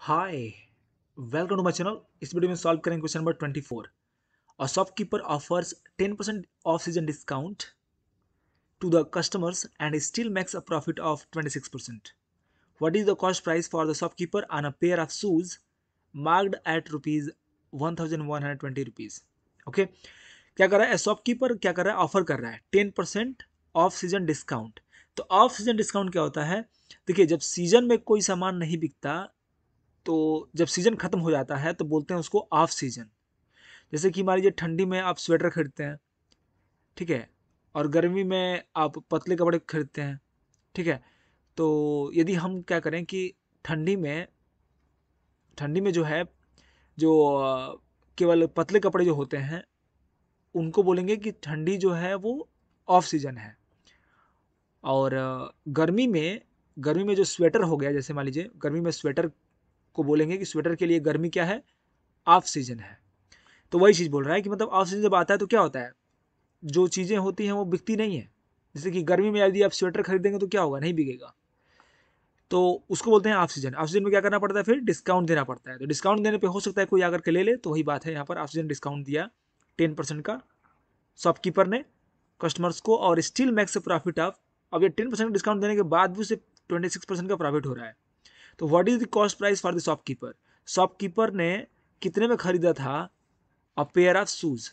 Hi welcome to my channel इस video में solve करेंगे question number 24 a shopkeeper offers 10% off season discount to the customers and still makes a profit of 26% what is the cost price for the shopkeeper on a pair of shoes marked at rupees 1120 rupees okay क्या कर रहा है? Shopkeeper क्या कर रहा है? Offer कर रहा है 10% ऑफ़ सीज़न डिस्काउंट तो ऑफ़ सीज़न डिस्काउंट क्या होता है? देखिए, जब सीज़न में कोई सामान नहीं बिकता तो जब सीज़न ख़त्म हो जाता है तो बोलते हैं उसको ऑफ़ सीज़न जैसे कि मान लीजिए ठंडी में आप स्वेटर खरीदते हैं, ठीक है, और गर्मी में आप पतले कपड़े खरीदते हैं, ठीक है तो यदि हम क्या करें कि ठंडी में ठंडी में जो है, जो केवल पतले कपड़े जो होते हैं, उनको बोलेंगे कि ठंडी जो है वो ऑफ़ सीज़न है। और गर्मी में गर्मी में जो स्वेटर हो गया, जैसे मान लीजिए, गर्मी में स्वेटर को बोलेंगे कि स्वेटर के लिए गर्मी क्या है? ऑफ़ सीज़न है। तो वही चीज़ बोल रहा है कि मतलब ऑफ़ सीज़न जब आता है तो क्या होता है? जो चीज़ें होती हैं वो बिकती नहीं है। जैसे कि गर्मी में यदि आप स्वेटर खरीदेंगे तो क्या होगा? नहीं बिकेगा। तो उसको बोलते हैं ऑफ़ सीज़न ऑफ़ सीज़न में क्या करना पड़ता है फिर? डिस्काउंट देना पड़ता है। तो डिस्काउंट देने पे हो सकता है कोई आकर के ले ले तो वही बात है यहाँ पर। ऑफ़ सीज़न डिस्काउंट दिया। टेन परसेंट का। शॉपकीपर ने कस्टमर्स को और स्टिल मैक्स प्रॉफिट ऑफ़ अब ये टेन परसेंट डिस्काउंट देने के बाद भी उसे ट्वेंटी सिक्स परसेंट का प्रॉफिट हो रहा है। तो what is the cost price for the shopkeeper shopkeeper ने कितने में खरीदा था? अ पेयर ऑफ़ शूज़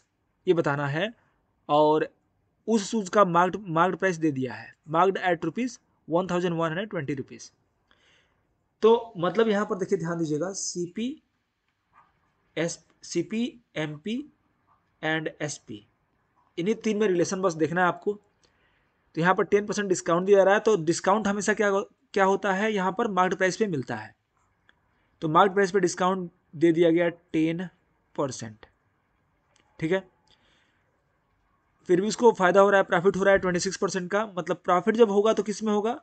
ये बताना है। और उस शूज़ का मार्क्ड मार्क्ड प्राइस दे दिया है। Marked at rupees one thousand one hundred twenty rupees तो मतलब यहाँ पर देखिए, ध्यान दीजिएगा C P S C P M P and S P इन्हीं तीन में रिलेशन बस देखना है आपको। तो यहाँ पर टेन परसेंट डिस्काउंट दिया जा रहा है। तो डिस्काउंट हमेशा क्या क्या होता है? यहाँ पर मार्क्ड प्राइस पे मिलता है। तो मार्क्ड प्राइस पे डिस्काउंट दे दिया गया टेन परसेंट ठीक है? फिर भी उसको फ़ायदा हो रहा है प्रॉफिट हो रहा है ट्वेंटी सिक्स परसेंट का। मतलब प्रॉफिट जब होगा तो किसमें होगा?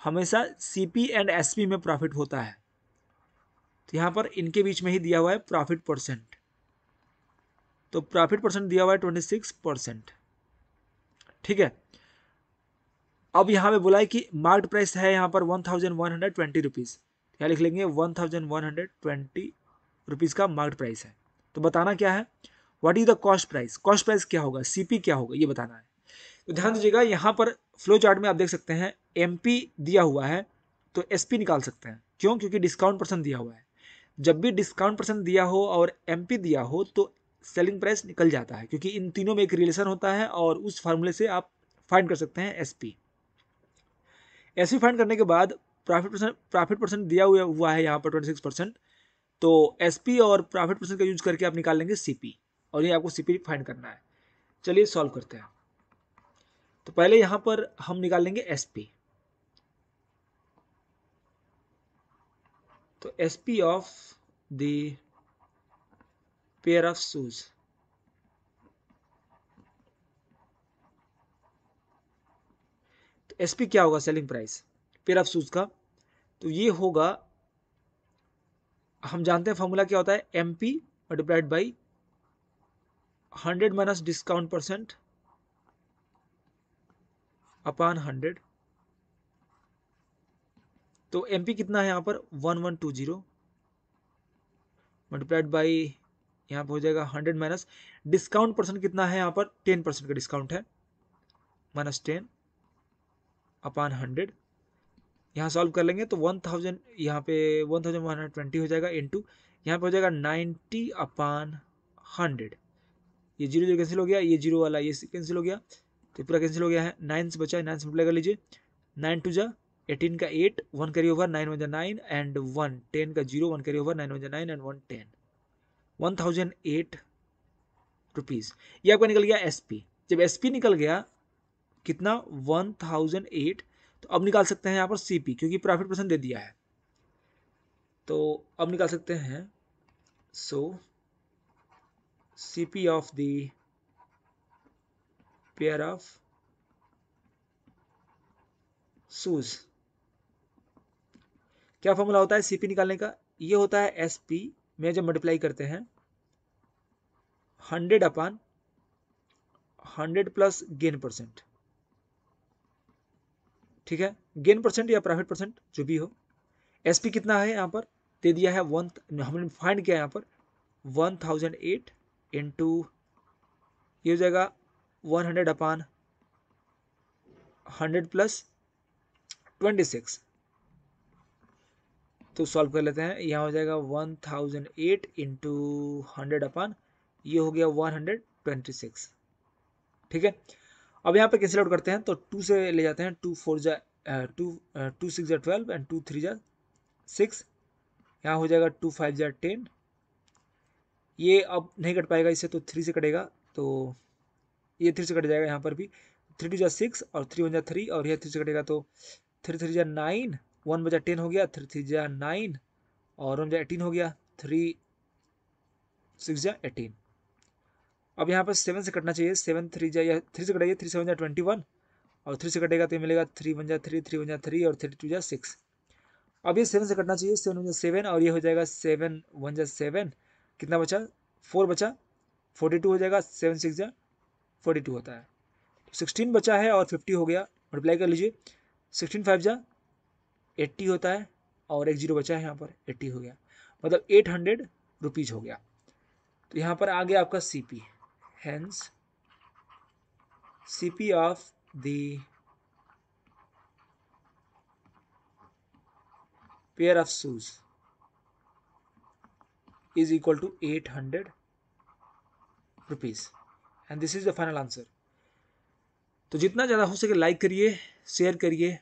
हमेशा सीपी एंड एसपी में प्रॉफिट होता है। तो यहाँ पर इनके बीच में ही दिया हुआ है प्रॉफिट परसेंट तो प्रॉफिट परसेंट दिया हुआ है ट्वेंटी सिक्स परसेंट ठीक है? अब यहाँ पे बोला है कि मार्क्ड प्राइस है यहाँ पर one thousand one hundred twenty rupees क्या लिख लेंगे one thousand one hundred twenty rupees का मार्क्ड प्राइस है। तो बताना क्या है? What is the cost price cost price क्या होगा? सीपी क्या होगा? ये बताना है। तो ध्यान दीजिएगा, यहाँ पर फ्लो चार्ट में आप देख सकते हैं एमपी दिया हुआ है तो एसपी निकाल सकते हैं। क्यों? क्योंकि डिस्काउंट परसेंट दिया हुआ है। जब भी डिस्काउंट परसेंट दिया हो और एमपी दिया हो तो सेलिंग प्राइस निकल जाता है, क्योंकि इन तीनों में एक रिलेशन होता है और उस फार्मूले से आप फाइंड कर सकते हैं एसपी ऐसे फाइंड करने के बाद प्रॉफिट परसेंट प्रॉफिट परसेंट दिया हुआ हुआ है यहाँ पर ट्वेंटी सिक्स परसेंट तो एस पी और प्रॉफिट परसेंट का यूज़ करके आप निकाल लेंगे सी पी और ये आपको सी पी फाइंड करना है। चलिए सॉल्व करते हैं। तो पहले यहाँ पर हम निकाल लेंगे एस पी तो S P of the pair of shoes S क्या होगा सेलिंग प्राइस ऑफ़ शूज़ का। तो ये होगा, हम जानते हैं फॉर्मूला क्या होता है? M P multiplied by hundred minus discount percent upon hundred तो एम पी कितना है यहाँ पर? One one two zero multiplied by यहाँ पर हो जाएगा हंड्रेड माइनस डिस्काउंट परसेंट कितना है यहाँ पर? टेन परसेंट का डिस्काउंट है। माइनस टेन अपान हंड्रेड यहाँ सॉल्व कर लेंगे तो वन थाउज़ेंड यहाँ पे one thousand one hundred twenty हो जाएगा इंटू यहाँ पे हो जाएगा नाइन्टी अपान हंड्रेड ये ज़ीरो ज़ीरो कैंसिल हो गया, ये ज़ीरो वाला, ये कैंसिल हो गया तो पूरा कैंसिल हो गया है। नाइन से बचा है नाइन से मल्टीप्लाई कर लीजिए। नाइन टू जा एटीन का eight one carry over nine one जा नाइन एंड वन टेन का zero one carry over nine one जा nine and one ten one thousand eight rupees ये आपका निकल गया एस पी जब एस पी निकल गया कितना? वन थाउज़ेंड एट तो अब निकाल सकते हैं यहाँ पर सी पी क्योंकि प्रॉफिट परसेंट दे दिया है। तो अब निकाल सकते हैं। So C P of the pair of shoes क्या फॉर्मूला होता है सीपी निकालने का? ये होता है एस पी में जब मल्टीप्लाई करते हैं hundred upon hundred plus gain percent ठीक है? गेन परसेंट या प्रॉफिट परसेंट जो भी हो। एसपी कितना है यहाँ पर? दे दिया है वन हमने फाइंड किया यहाँ पर। वन थाउज़ेंड एट इंटू ये हो जाएगा one hundred upon hundred plus twenty six तो सॉल्व कर लेते हैं। यहाँ हो जाएगा one thousand eight into hundred upon ये हो गया वन हंड्रेड ट्वेंटी सिक्स ठीक है? अब यहाँ पे कैंसिल आउट करते हैं? तो टू से ले जाते हैं टू फोर जा टू टू सिक्स जा ट्वेल्व एंड टू थ्री जा सिक्स यहाँ हो जाएगा टू फाइव जा टेन ये अब नहीं कट पाएगा, इससे तो थ्री से कटेगा तो ये थ्री से कट जाएगा यहाँ पर भी। थ्री टू जा सिक्स और थ्री वन जा थ्री और यह थ्री से कटेगा तो थ्री थ्री जा नाइन वन बजा टेन हो गया थ्री थ्री जा नाइन और वन बजा एटीन हो गया थ्री सिक्स जा एटीन अब यहाँ पर सेवन से कटना चाहिए। सेवन थ्री जा, या थ्री से कटेगा थ्री सेवन जा ट्वेंटी वन और थ्री से कटेगा तो मिलेगा थ्री वन जा थ्री थ्री वन जा थ्री और थ्री टू जा सिक्स अब ये सेवन से कटना चाहिए सेवन वन जा सेवन और ये हो जाएगा सेवन वन जा सेवन कितना बचा? फोर बचा। फोर्टी टू हो जाएगा सेवन सिक्स जा फोर्टी टू होता है। सिक्सटीन बचा है और फिफ्टी हो गया। मल्टीप्लाई कर लीजिए। सिक्सटीन फाइव जा एट्टी होता है और एक ज़ीरो बचा है यहाँ पर। एट्टी हो गया। मतलब एट हंड्रेड रुपीज़ हो गया। तो यहाँ पर आ गया आपका C P P of the pair of shoes is equal to eight hundred rupees and this is the final answer तो जितना ज़्यादा हो सके लाइक करिए शेयर करिए,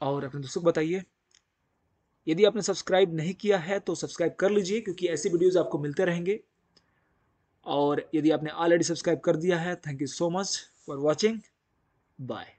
और अपने दोस्तों को बताइए। यदि आपने सब्सक्राइब नहीं किया है तो सब्सक्राइब कर लीजिए, क्योंकि ऐसे वीडियोज़ आपको मिलते रहेंगे। और यदि आपने ऑलरेडी सब्सक्राइब कर दिया है thank you so much for watching bye